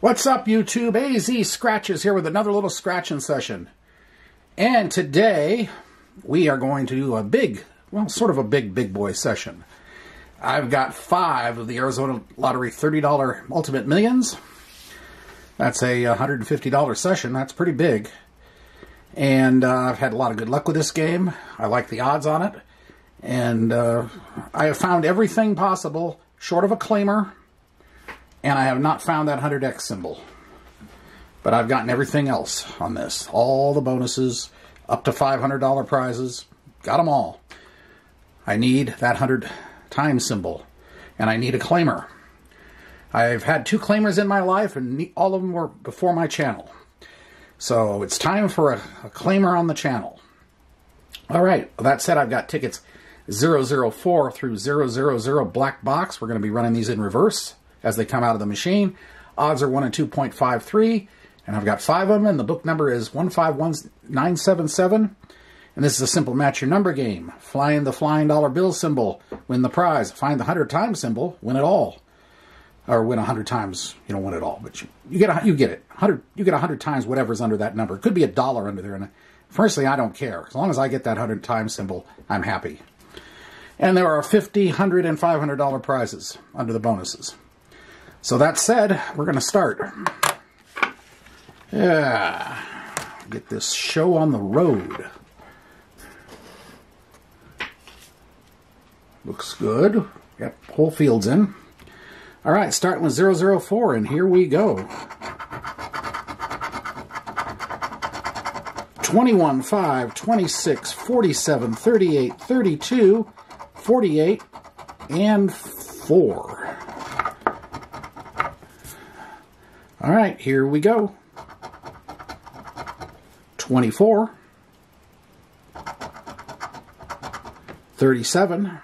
What's up, YouTube? AZ Scratchers here with another little scratching session. And today we are going to do a big, well, sort of a big, big boy session. I've got five of the Arizona Lottery $30 Ultimate Millions. That's a $150 session. That's pretty big. And uh, I've had a lot of good luck with this game. I like the odds on it. And uh, I have found everything possible short of a claimer and I have not found that 100x symbol. But I've gotten everything else on this. All the bonuses, up to $500 prizes, got them all. I need that 100 times symbol, and I need a claimer. I've had two claimers in my life, and all of them were before my channel. So it's time for a, a claimer on the channel. All right, that said, I've got tickets 004 through 000 black box. We're going to be running these in reverse as they come out of the machine. Odds are 1 and 2.53, and I've got five of them, and the book number is 151977. And this is a simple match your number game. Find the flying dollar bill symbol, win the prize. Find the 100 times symbol, win it all. Or win 100 times, you don't win it all, but you, you get a, you get it. 100 you get 100 times whatever's under that number. It could be a dollar under there and firstly, I don't care. As long as I get that 100 times symbol, I'm happy. And there are 50, 100 and 500 dollar prizes under the bonuses. So that said, we're going to start. Yeah. Get this show on the road. Looks good. Got whole fields in. All right, starting with 004, and here we go. 21, 5, 26, 47, 38, 32, 48, and 4. All right, here we go. 24, 37,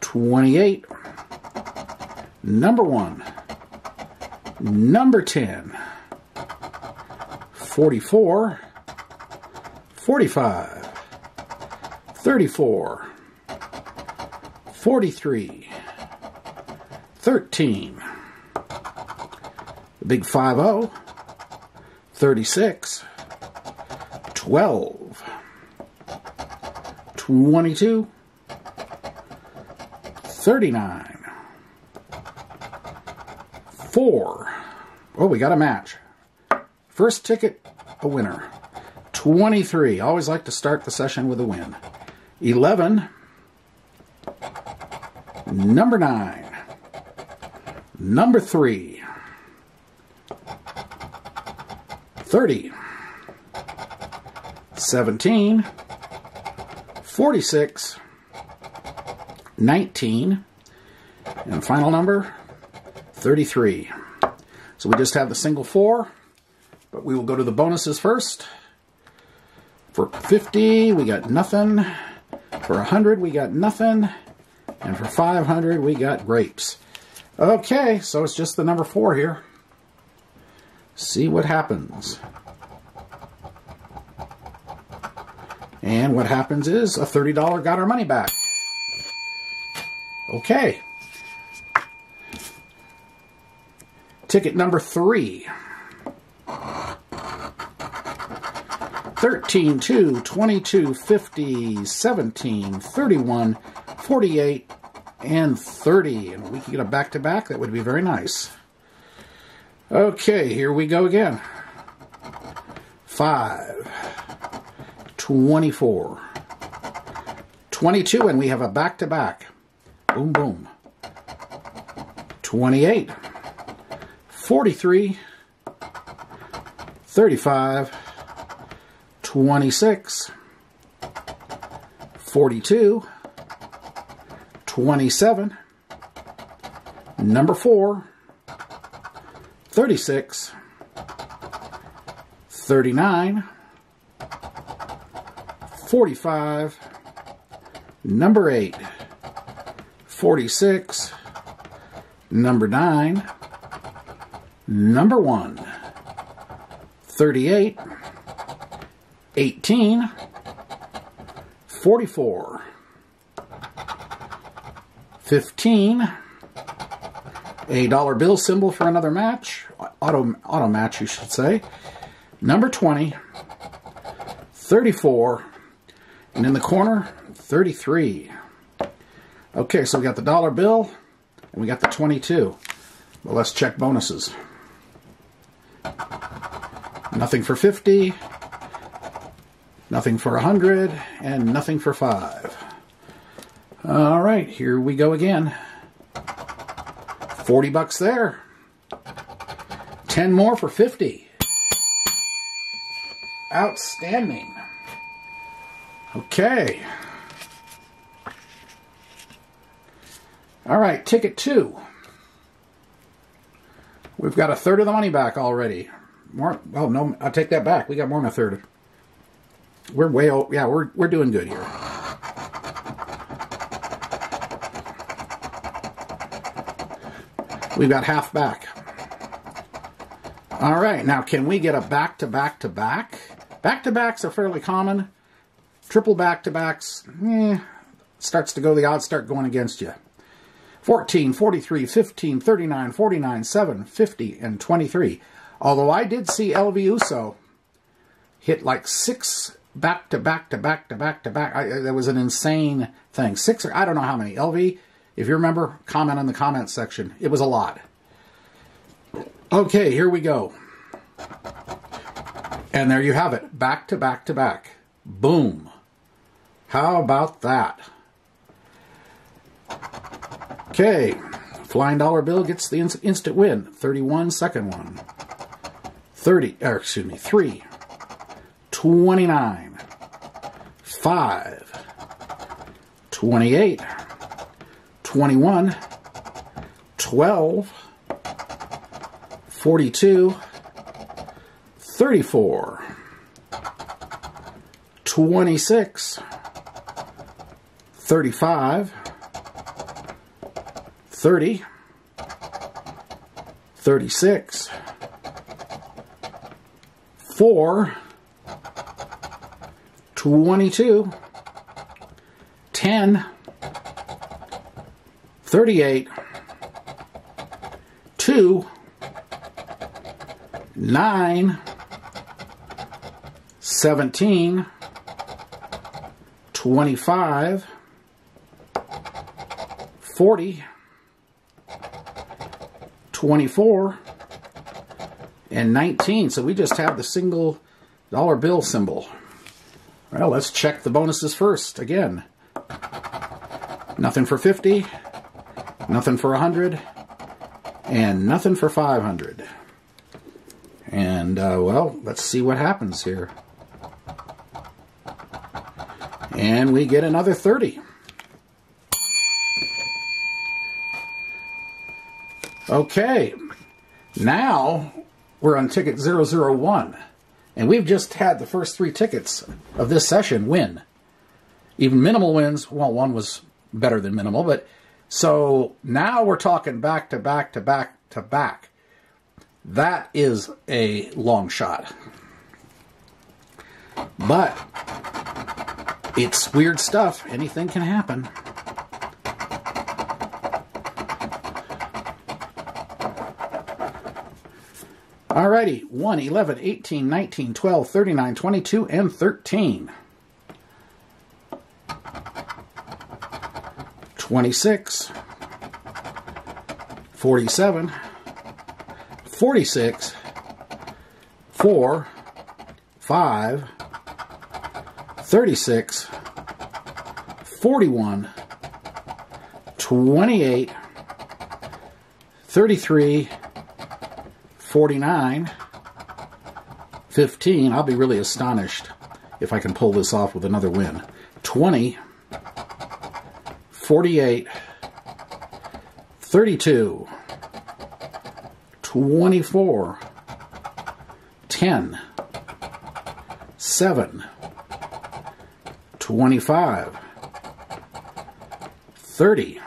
28, number 1, number 10, 44, 45, 34, 43, 13, Big 5 36, 12, 22, 39, 4. Oh, we got a match. First ticket, a winner. 23. Always like to start the session with a win. 11. Number 9. Number 3. 30, 17, 46, 19, and final number 33. So we just have the single four, but we will go to the bonuses first. For 50, we got nothing. For 100, we got nothing. And for 500, we got grapes. Okay, so it's just the number four here see what happens. And what happens is a $30 got our money back. Okay. Ticket number three. 13, 2, 22, 50, 17, 31, 48, and 30. And we could get a back-to-back. -back. That would be very nice. Okay, here we go again. 5, 24, 22, and we have a back-to-back. -back. Boom, boom. 28, 43, 35, 26, 42, 27, number 4, 36, 39, 45, number 8, 46, number 9, number 1, 38, 18, 44, 15, A dollar bill symbol for another match. Auto, auto match, you should say. Number 20. 34. And in the corner, 33. Okay, so we got the dollar bill and we got the 22. But let's check bonuses. Nothing for 50, nothing for 100, and nothing for 5. All right, here we go again. 40 bucks there. 10 more for 50. Outstanding. Okay. All right, ticket two. We've got a third of the money back already. More, oh no, I'll take that back. We got more than a third. We're way, oh, yeah, we're we're doing good here. We've got half back. All right, now can we get a back to back to back? Back to backs are fairly common. Triple back to backs, eh, starts to go, the odds start going against you. 14, 43, 15, 39, 49, 7, 50, and 23. Although I did see LV Uso hit like six back to back to back to back to back. I, that was an insane thing. Six or I don't know how many. LV, if you remember, comment in the comments section. It was a lot. Okay, here we go. And there you have it. Back to back to back. Boom. How about that? Okay. Flying dollar bill gets the instant win. 31 second one. 30, or excuse me, 3, 29, 5, 28, 21, 12, 42, 34, 26, 35, 30, 36, 4, 22, 10, 38, 2, 9, 17, 25, 40, 24, and 19. So we just have the single dollar bill symbol. Well, let's check the bonuses first. Again, nothing for 50, nothing for 100, and nothing for 500. And, uh, well, let's see what happens here. And we get another 30. Okay, now we're on ticket 001. And we've just had the first three tickets of this session win. Even minimal wins, well, one was better than minimal, but so now we're talking back to back to back to back. That is a long shot. But it's weird stuff. Anything can happen. Alrighty, 1, 11, 18, 19, 12, 39, 22, and 13. 26, 47, 46, 4, 5, 36, 41, 28, 33, 49, 15. I'll be really astonished if I can pull this off with another win. 20, 48, 32, 24, 10, 7, 25, 30,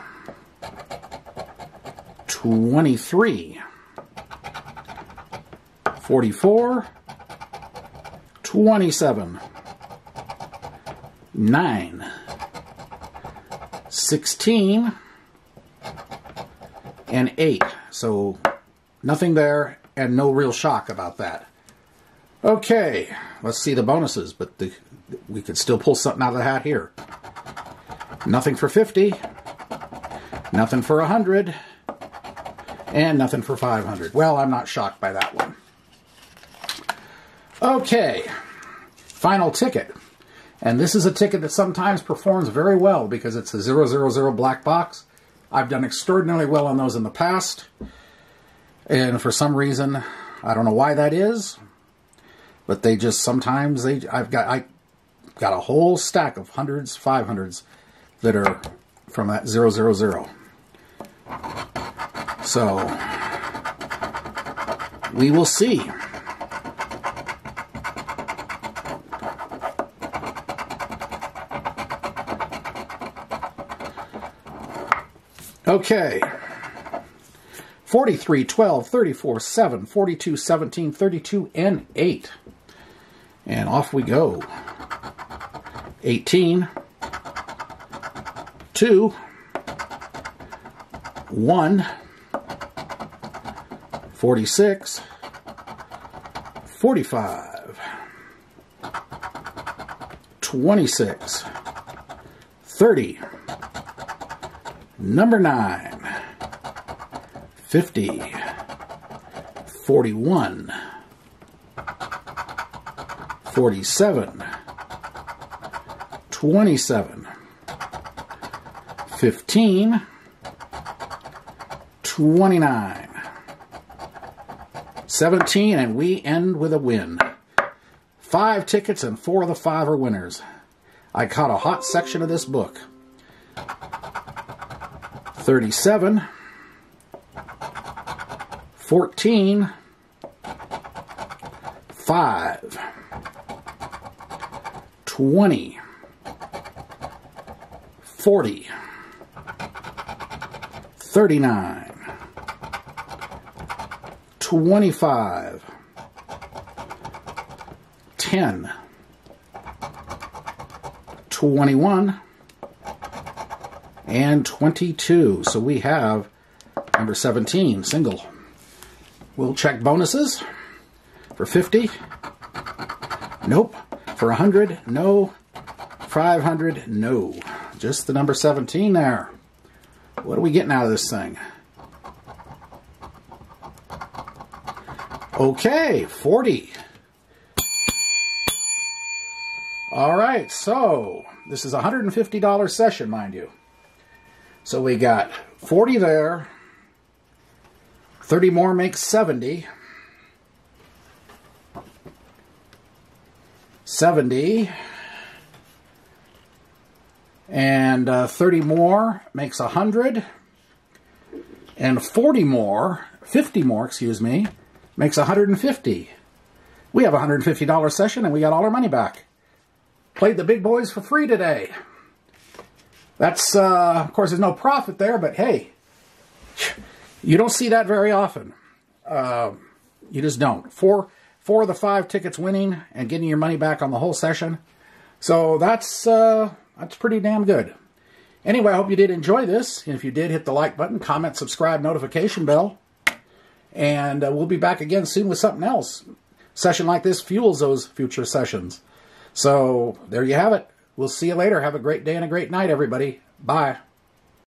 23, 44, 27, 9, 16, and 8. So nothing there and no real shock about that. Okay, let's see the bonuses, but the, we could still pull something out of the hat here. Nothing for 50, nothing for 100, and nothing for 500. Well, I'm not shocked by that one. Okay, final ticket. And this is a ticket that sometimes performs very well because it's a 000 black box. I've done extraordinarily well on those in the past. And for some reason, I don't know why that is, but they just sometimes they I've got I got a whole stack of hundreds, five hundreds that are from that zero zero zero. So we will see. Okay. 43, 12, 34, 7, 42, 17, 32, and 8. And off we go. 18, 2, 1, 46, 45, 26, 30, number 9, 50, 41, 47, 27, 15, 29, 17, and we end with a win. Five tickets and four of the five are winners. I caught a hot section of this book. 37, 14, 5, 20, 40, 39, 25, 10, 21, and 22. So we have number 17, single. We'll check bonuses for 50. Nope. For 100, no. 500, no. Just the number 17 there. What are we getting out of this thing? Okay, 40. All right, so this is a $150 session, mind you. So we got 40 there. 30 more makes 70. 70. And uh, 30 more makes 100. And 40 more, 50 more, excuse me, makes 150. We have a $150 session and we got all our money back. Played the big boys for free today. That's, uh, of course, there's no profit there, but hey, you don't see that very often. Uh, you just don't. Four, four of the five tickets winning and getting your money back on the whole session. So that's, uh, that's pretty damn good. Anyway, I hope you did enjoy this. If you did, hit the like button, comment, subscribe, notification bell. And uh, we'll be back again soon with something else. Session like this fuels those future sessions. So there you have it. We'll see you later. Have a great day and a great night, everybody. Bye.